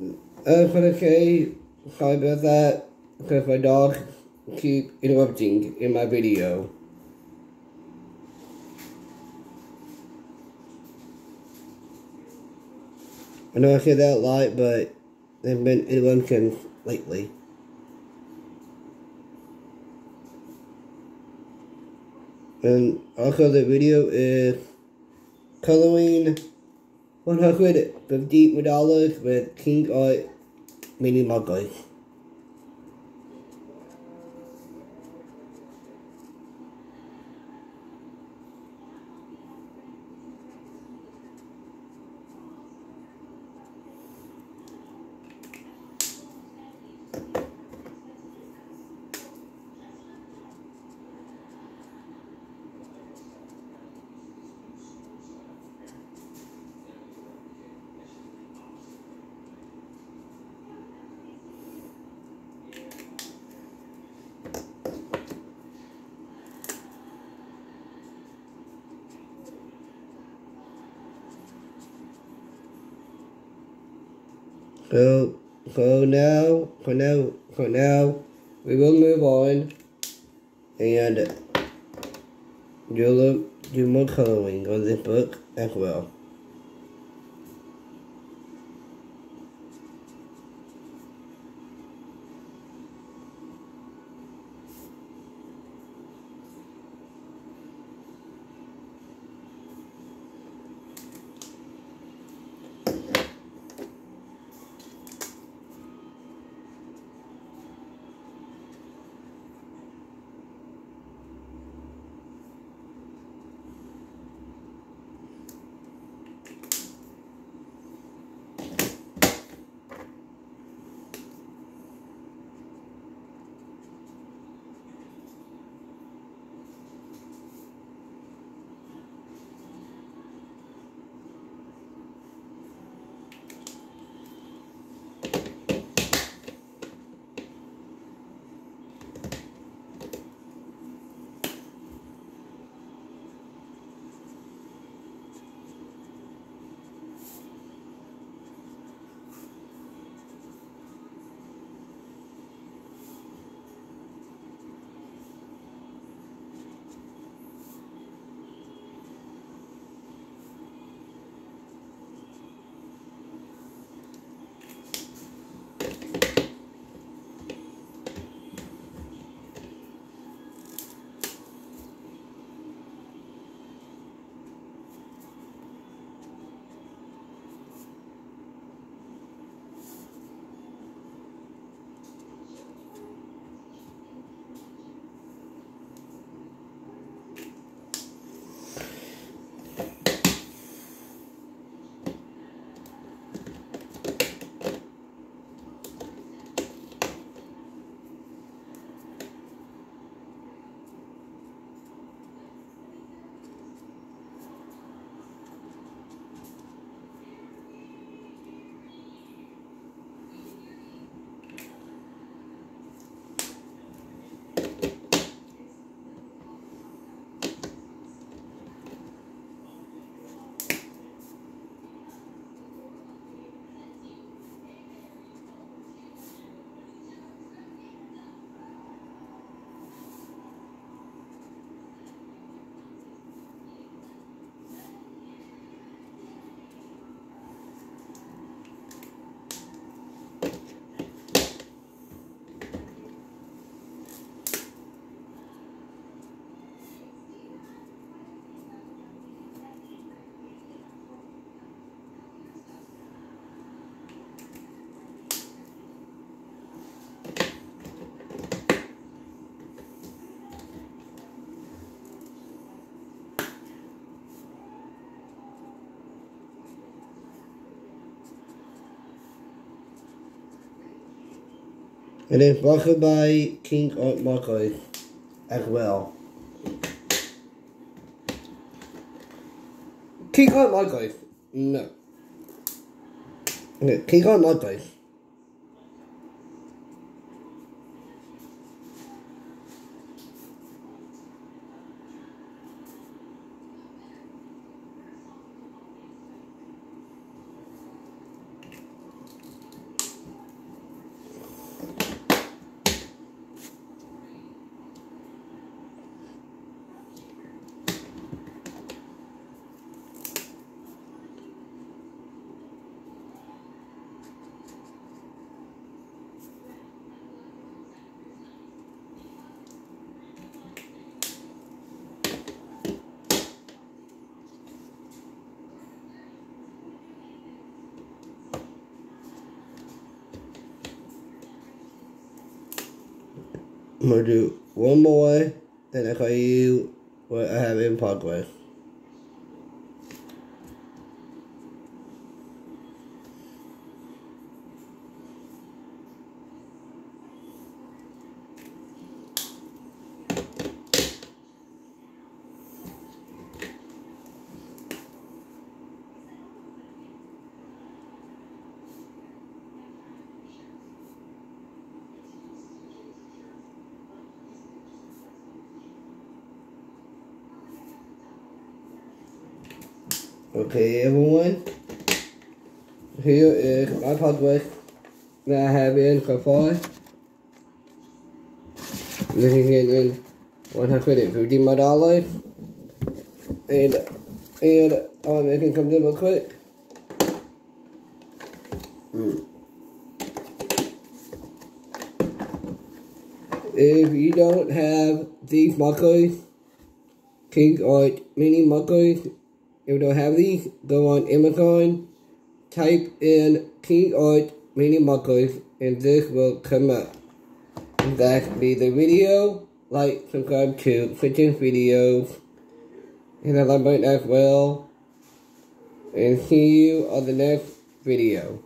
Okay, sorry about that, because my dog keep interrupting in my video. I know I say that a lot, but they've been interrupting lately. And also the video is coloring 150 dollars with King Art Mini Muggles. So, so now, for now, for now, we will move on and do, do more coloring on this book as well. And then sponsored by King Art Markers as well. King Art Markers. No. Okay, King Art Markers. I'm gonna do one more, way, and I call you what I have in progress. Okay, everyone. Here is my progress that I have in so far. Looking at in 150 mandalas. And, and um, I'm making something real quick. If you don't have these markers, King Art mini markers, if you don't have these, go on Amazon, type in King Art Mini Markers, and this will come up. And that be the video. Like, subscribe to Trenton's videos, and the like button as well. And see you on the next video.